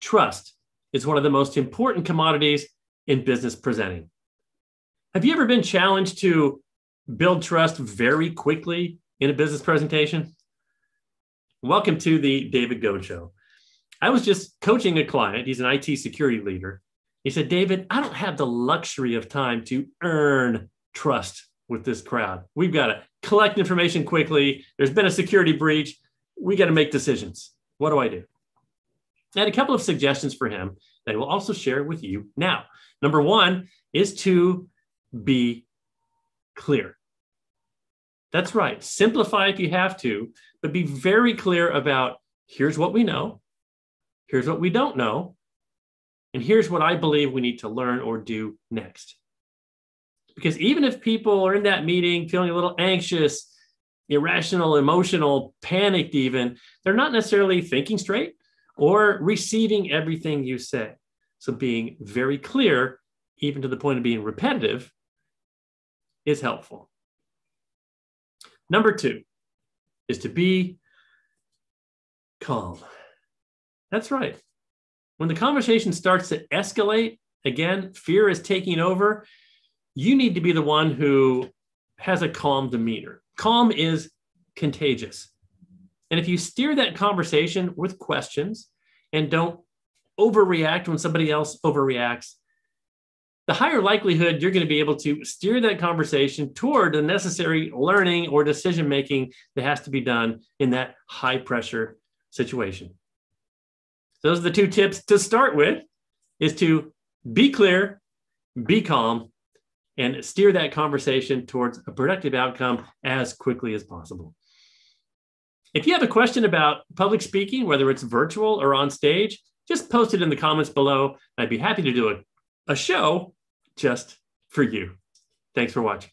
trust is one of the most important commodities in business presenting. Have you ever been challenged to build trust very quickly in a business presentation? Welcome to the David Goad Show. I was just coaching a client. He's an IT security leader. He said, David, I don't have the luxury of time to earn trust with this crowd. We've got to collect information quickly. There's been a security breach. We got to make decisions. What do I do? I had a couple of suggestions for him that I will also share with you now. Number one is to be clear. That's right. Simplify if you have to, but be very clear about here's what we know, here's what we don't know, and here's what I believe we need to learn or do next. Because even if people are in that meeting feeling a little anxious, irrational, emotional, panicked, even, they're not necessarily thinking straight or receiving everything you say. So being very clear, even to the point of being repetitive, is helpful. Number two is to be calm. That's right. When the conversation starts to escalate, again, fear is taking over, you need to be the one who has a calm demeanor. Calm is contagious. And if you steer that conversation with questions and don't overreact when somebody else overreacts, the higher likelihood you're going to be able to steer that conversation toward the necessary learning or decision making that has to be done in that high pressure situation. Those are the two tips to start with is to be clear, be calm, and steer that conversation towards a productive outcome as quickly as possible. If you have a question about public speaking, whether it's virtual or on stage, just post it in the comments below. I'd be happy to do a, a show just for you. Thanks for watching.